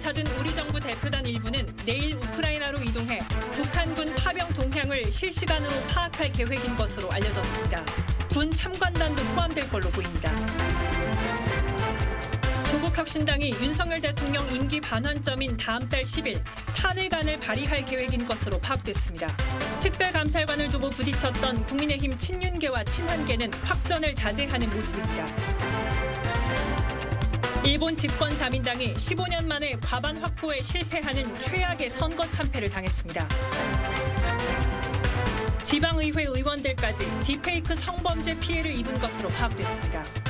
찾은 우리 정부 대표단 일부는 내일 우크라이나로 이동해 북한군 파병 동향을 실시간으로 파악할 계획인 것으로 알려졌습니다. 군 참관단도 포함될 걸로 보입니다. 조국혁신당이 윤석열 대통령 임기 반환점인 다음 달 10일 탄핵안을 발의할 계획인 것으로 파악됐습니다. 특별감찰관을 두고 부딪혔던 국민의힘 친윤계와 친한계는 확전을 자제하는 모습입니다. 일본 집권 자민당이 15년 만에 과반 확보에 실패하는 최악의 선거 참패를 당했습니다. 지방의회 의원들까지 딥페이크 성범죄 피해를 입은 것으로 파악됐습니다.